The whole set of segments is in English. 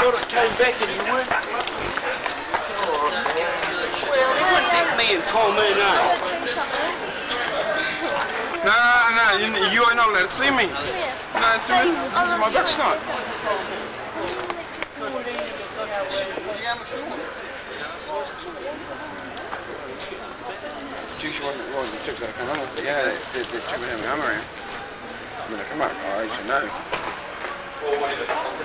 I thought it came back and he would. Well, he wouldn't pick me and Tom in, eh? No, no, no, you, you are not allowed to see me. No, this, this, this is my back snot. She's one of the chicks that come on. Yeah, the, the, the chick with him arm around. I mean, come on, I should know.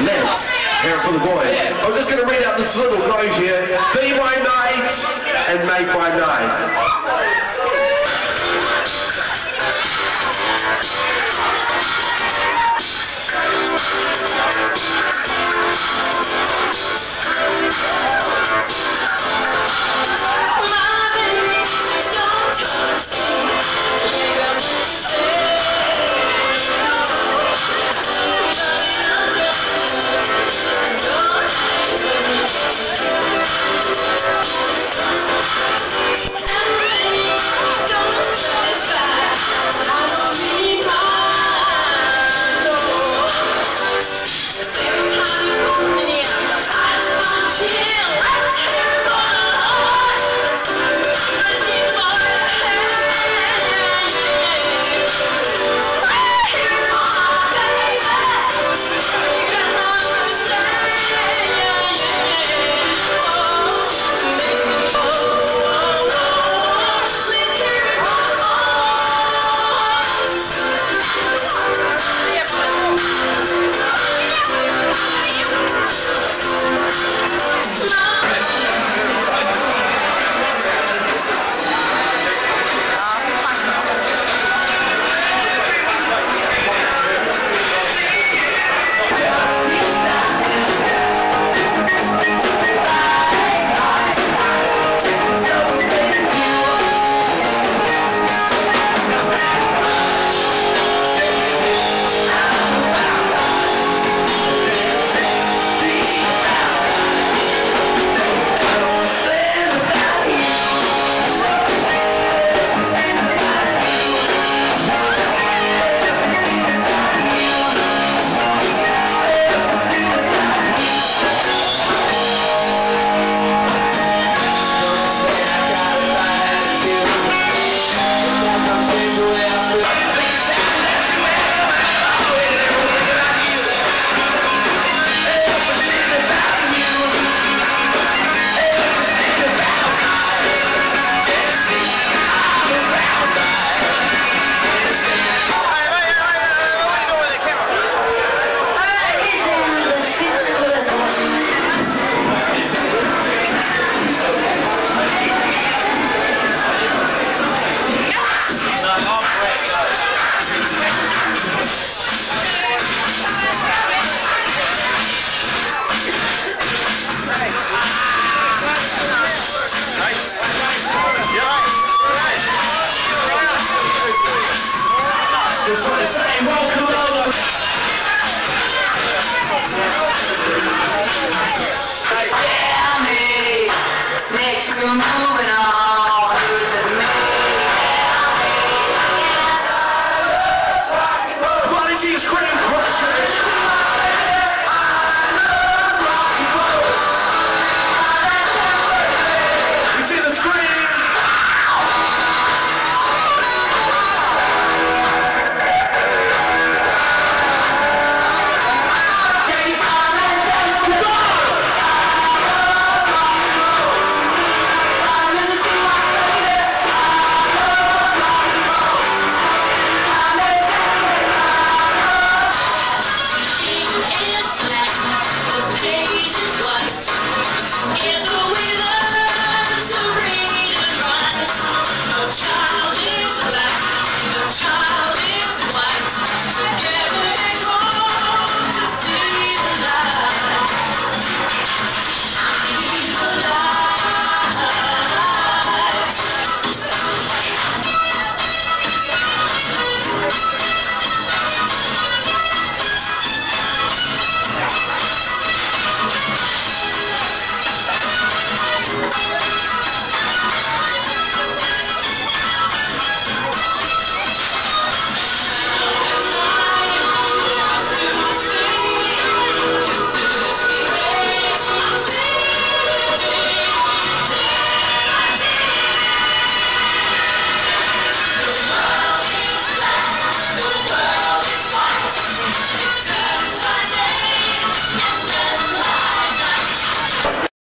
Williams, Nets, here for the boy. I'm just going to read out this little note here. Be my knight and make my night. Jesus Christ.